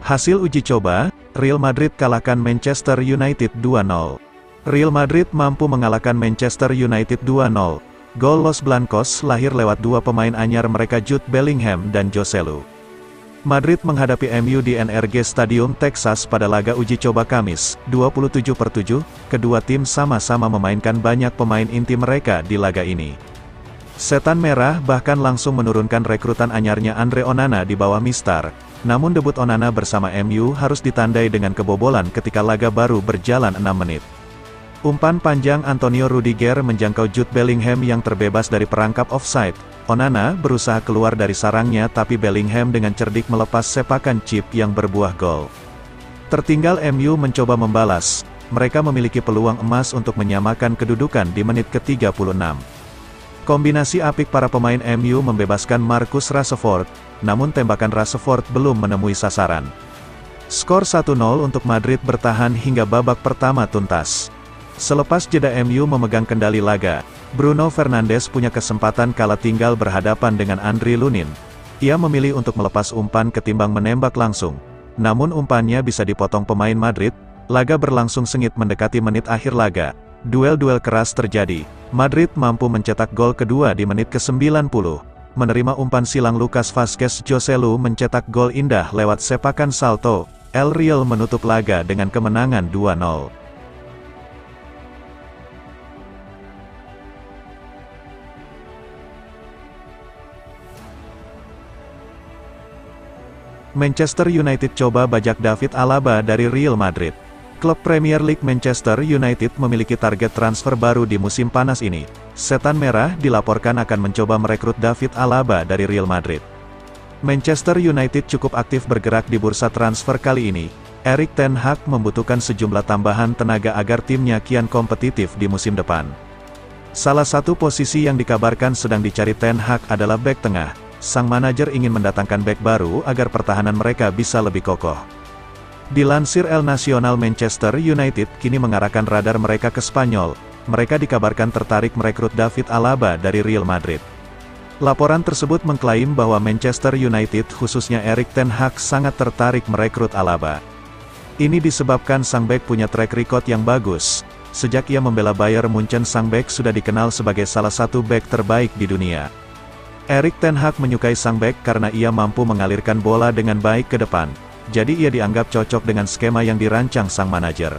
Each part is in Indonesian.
Hasil uji coba, Real Madrid kalahkan Manchester United 2-0. Real Madrid mampu mengalahkan Manchester United 2-0. Gol Los Blancos lahir lewat dua pemain anyar mereka Jude Bellingham dan Joselu. Madrid menghadapi MU di NRG Stadium Texas pada laga uji coba Kamis, 27 per 7, kedua tim sama-sama memainkan banyak pemain inti mereka di laga ini. Setan Merah bahkan langsung menurunkan rekrutan anyarnya Andre Onana di bawah Mistar, namun debut Onana bersama MU harus ditandai dengan kebobolan ketika laga baru berjalan 6 menit. Umpan panjang Antonio Rudiger menjangkau Jude Bellingham yang terbebas dari perangkap offside, Onana berusaha keluar dari sarangnya tapi Bellingham dengan cerdik melepas sepakan chip yang berbuah gol. Tertinggal MU mencoba membalas, mereka memiliki peluang emas untuk menyamakan kedudukan di menit ke-36. Kombinasi apik para pemain MU membebaskan Marcus Rashford, namun tembakan Rashford belum menemui sasaran. Skor 1-0 untuk Madrid bertahan hingga babak pertama tuntas. Selepas jeda MU memegang kendali laga, Bruno Fernandes punya kesempatan kala tinggal berhadapan dengan Andri Lunin. Ia memilih untuk melepas umpan ketimbang menembak langsung. Namun umpannya bisa dipotong pemain Madrid, laga berlangsung sengit mendekati menit akhir laga. Duel-duel keras terjadi. Madrid mampu mencetak gol kedua di menit ke-90. Menerima umpan silang Lucas Vazquez Joselu mencetak gol indah lewat sepakan salto. El Real menutup laga dengan kemenangan 2-0. Manchester United coba bajak David Alaba dari Real Madrid. Klub Premier League Manchester United memiliki target transfer baru di musim panas ini. Setan Merah dilaporkan akan mencoba merekrut David Alaba dari Real Madrid. Manchester United cukup aktif bergerak di bursa transfer kali ini. Erik Ten Hag membutuhkan sejumlah tambahan tenaga agar timnya kian kompetitif di musim depan. Salah satu posisi yang dikabarkan sedang dicari Ten Hag adalah back tengah, sang manajer ingin mendatangkan back baru agar pertahanan mereka bisa lebih kokoh. Dilansir El Nacional Manchester United kini mengarahkan radar mereka ke Spanyol, mereka dikabarkan tertarik merekrut David Alaba dari Real Madrid. Laporan tersebut mengklaim bahwa Manchester United khususnya Erik Ten Hag sangat tertarik merekrut Alaba. Ini disebabkan sang back punya track record yang bagus. Sejak ia membela Bayern Munchen sang back sudah dikenal sebagai salah satu back terbaik di dunia. Erik Ten Hag menyukai sang bek karena ia mampu mengalirkan bola dengan baik ke depan, jadi ia dianggap cocok dengan skema yang dirancang sang manajer.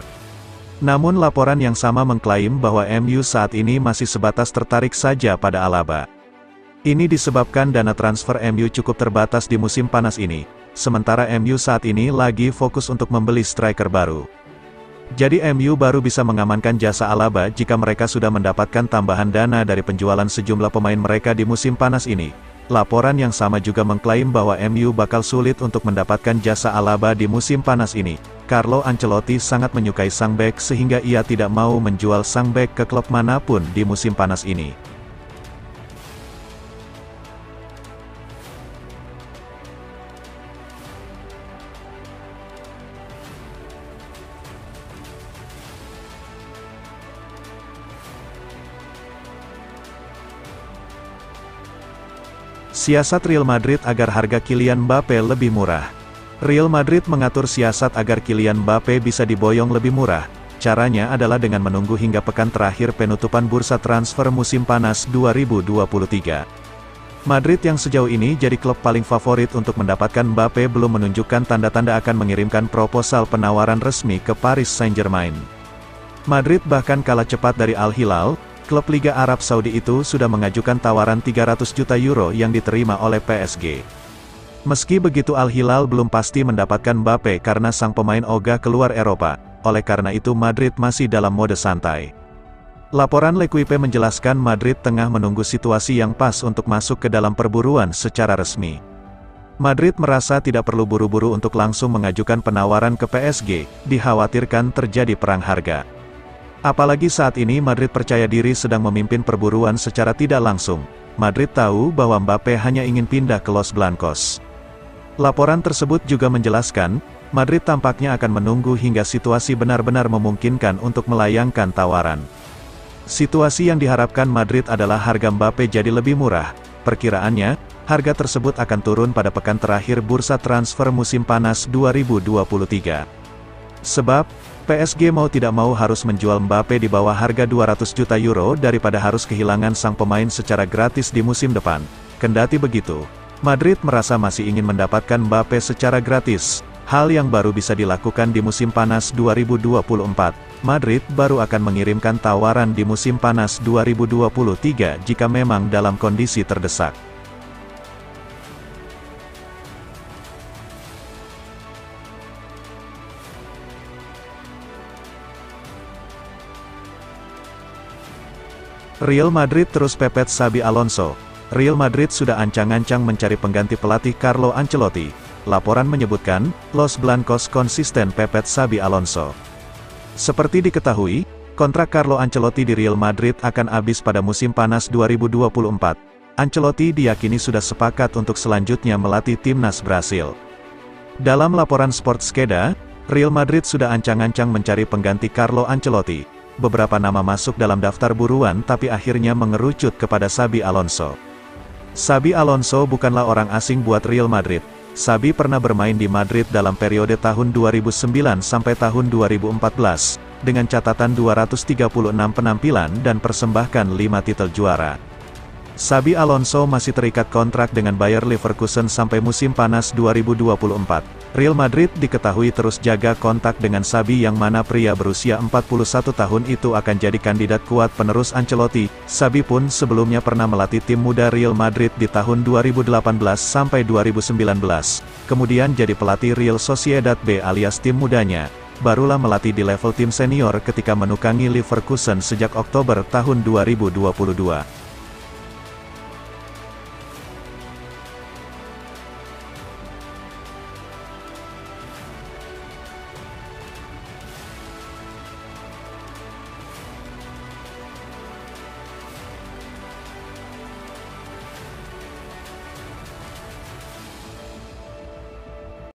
Namun laporan yang sama mengklaim bahwa MU saat ini masih sebatas tertarik saja pada Alaba. Ini disebabkan dana transfer MU cukup terbatas di musim panas ini, sementara MU saat ini lagi fokus untuk membeli striker baru. Jadi MU baru bisa mengamankan jasa Alaba jika mereka sudah mendapatkan tambahan dana dari penjualan sejumlah pemain mereka di musim panas ini. Laporan yang sama juga mengklaim bahwa MU bakal sulit untuk mendapatkan jasa Alaba di musim panas ini. Carlo Ancelotti sangat menyukai sang bek sehingga ia tidak mau menjual sang bek ke klub mana pun di musim panas ini. Siasat Real Madrid agar harga Kylian Mbappe lebih murah. Real Madrid mengatur siasat agar Kylian Mbappe bisa diboyong lebih murah. Caranya adalah dengan menunggu hingga pekan terakhir penutupan bursa transfer musim panas 2023. Madrid yang sejauh ini jadi klub paling favorit untuk mendapatkan Mbappe belum menunjukkan tanda-tanda akan mengirimkan proposal penawaran resmi ke Paris Saint-Germain. Madrid bahkan kalah cepat dari Al Hilal, klub Liga Arab Saudi itu sudah mengajukan tawaran 300 juta euro yang diterima oleh PSG. Meski begitu Al-Hilal belum pasti mendapatkan Mbappe karena sang pemain ogah keluar Eropa, oleh karena itu Madrid masih dalam mode santai. Laporan L'Equipe menjelaskan Madrid tengah menunggu situasi yang pas untuk masuk ke dalam perburuan secara resmi. Madrid merasa tidak perlu buru-buru untuk langsung mengajukan penawaran ke PSG, dikhawatirkan terjadi perang harga. Apalagi saat ini Madrid percaya diri sedang memimpin perburuan secara tidak langsung. Madrid tahu bahwa Mbappe hanya ingin pindah ke Los Blancos. Laporan tersebut juga menjelaskan, Madrid tampaknya akan menunggu hingga situasi benar-benar memungkinkan untuk melayangkan tawaran. Situasi yang diharapkan Madrid adalah harga Mbappe jadi lebih murah. Perkiraannya, harga tersebut akan turun pada pekan terakhir bursa transfer musim panas 2023. Sebab, PSG mau tidak mau harus menjual Mbappe di bawah harga 200 juta euro daripada harus kehilangan sang pemain secara gratis di musim depan. Kendati begitu, Madrid merasa masih ingin mendapatkan Mbappe secara gratis, hal yang baru bisa dilakukan di musim panas 2024. Madrid baru akan mengirimkan tawaran di musim panas 2023 jika memang dalam kondisi terdesak. Real Madrid terus pepet Sabi Alonso. Real Madrid sudah ancang-ancang mencari pengganti pelatih Carlo Ancelotti. Laporan menyebutkan, Los Blancos konsisten pepet Sabi Alonso. Seperti diketahui, kontrak Carlo Ancelotti di Real Madrid akan habis pada musim panas 2024. Ancelotti diyakini sudah sepakat untuk selanjutnya melatih timnas Brasil. Dalam laporan Sportskeda, Real Madrid sudah ancang-ancang mencari pengganti Carlo Ancelotti beberapa nama masuk dalam daftar buruan tapi akhirnya mengerucut kepada Sabi Alonso. Sabi Alonso bukanlah orang asing buat Real Madrid. Sabi pernah bermain di Madrid dalam periode tahun 2009 sampai tahun 2014, dengan catatan 236 penampilan dan persembahkan 5 titel juara. Sabi Alonso masih terikat kontrak dengan Bayer Leverkusen sampai musim panas 2024. Real Madrid diketahui terus jaga kontak dengan Sabi yang mana pria berusia 41 tahun itu akan jadi kandidat kuat penerus Ancelotti. Sabi pun sebelumnya pernah melatih tim muda Real Madrid di tahun 2018 sampai 2019. Kemudian jadi pelatih Real Sociedad B alias tim mudanya. Barulah melatih di level tim senior ketika menukangi Leverkusen sejak Oktober tahun 2022.